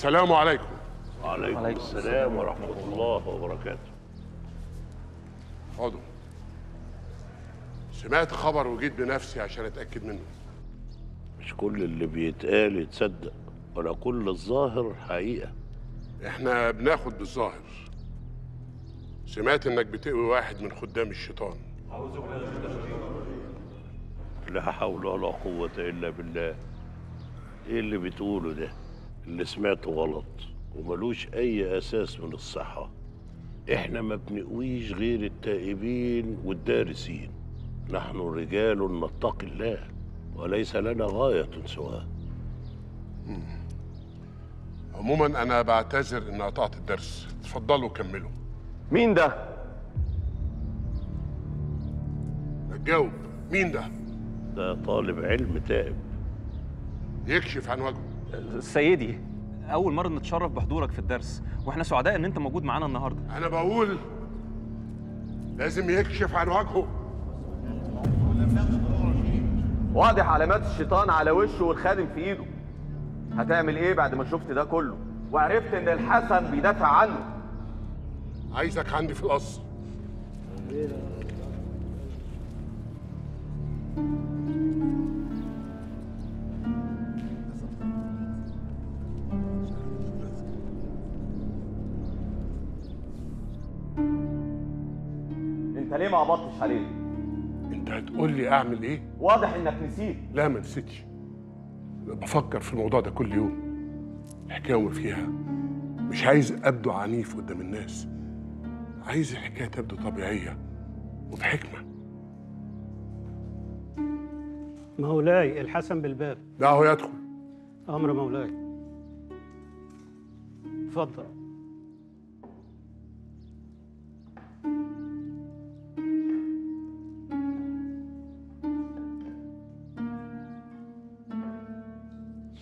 السلام عليكم. وعليكم وعليكم السلام ورحمة الله وبركاته. اقعدوا سمعت خبر وجيت بنفسي عشان أتأكد منه. مش كل اللي بيتقال يتصدق ولا كل الظاهر حقيقة. إحنا بناخد بالظاهر. سمعت إنك بتقوي واحد من خدام الشيطان. لا حول ولا قوة إلا بالله. إيه اللي بتقوله ده؟ اللي سمعته غلط وملوش أي أساس من الصحة. إحنا ما بنقويش غير التائبين والدارسين. نحن رجال نتقي الله وليس لنا غاية سواه. عموما أنا بعتذر ان قطعت الدرس. اتفضلوا كملوا. مين ده؟ جاوب مين ده؟ ده طالب علم تائب. يكشف عن وجهه. سيدي أول مرة نتشرف بحضورك في الدرس وإحنا سعداء إن أنت موجود معانا النهاردة. أنا بقول لازم يكشف عن وجهه. واضح علامات الشيطان على وشه والخادم في إيده. هتعمل إيه بعد ما شفت ده كله؟ وعرفت إن الحسن بيدافع عنه. عايزك عندي في القصر انت ليه ما قبضتش عليه؟ انت هتقول لي اعمل إيه؟ واضح انك نسيت. لا ما نسيتش. بفكر في الموضوع ده كل يوم. وما فيها. مش عايز أبدو عنيف قدام الناس. عايز الحكاية تبدو طبيعية وبحكمة. مولاي الحسن بالباب. دعه يدخل. أمر مولاي. اتفضل.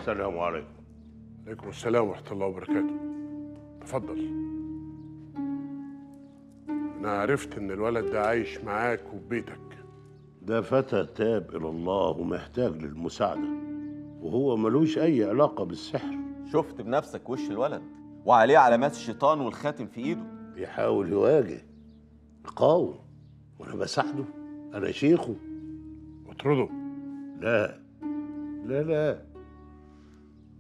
السلام عليكم. عليكم السلام ورحمة الله وبركاته. تفضل. أنا عرفت إن الولد ده عايش معاك وفي بيتك ده فتى تاب إلى الله ومحتاج للمساعدة وهو ملوش أي علاقة بالسحر. شفت بنفسك وش الولد؟ وعليه علامات الشيطان والخاتم في إيده. بيحاول يواجه يقاوم وأنا بساعده أنا شيخه. اطرده لا لا لا.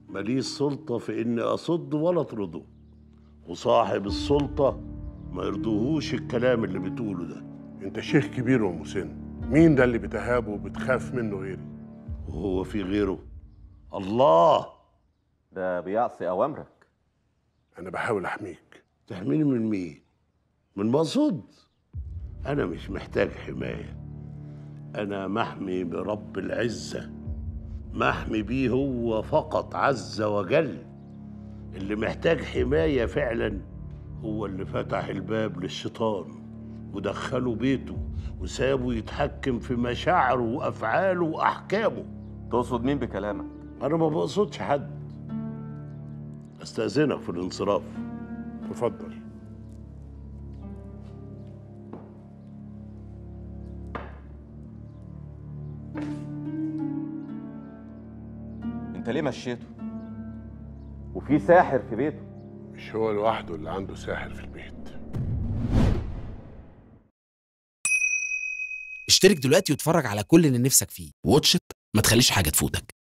ماليش سلطة في إني أصد ولا أطرده؟ وصاحب السلطة ما يرضوهوش الكلام اللي بتقوله ده. أنت شيخ كبير ومسن مين ده اللي بتهابه وبتخاف منه غيري؟ وهو في غيره. الله! ده بيعصي أوامرك. أنا بحاول أحميك. تحميني من مين؟ من مقصود؟ أنا مش محتاج حماية. أنا محمي برب العزة. محمي بيه هو فقط عز وجل. اللي محتاج حماية فعلا هو اللي فتح الباب للشيطان ودخله بيته وسابه يتحكم في مشاعره وأفعاله وأحكامه. تقصد مين بكلامك؟ أنا ما بقصدش حد. أستأذنك في الانصراف. تفضل. انت ليه مشيته؟ وفي ساحر في بيته. مش هو لوحده اللي عنده ساحر في البيت. اشترك دلوقتي واتفرج على كل اللي نفسك فيه. واتش إت، ما تخليش حاجة تفوتك.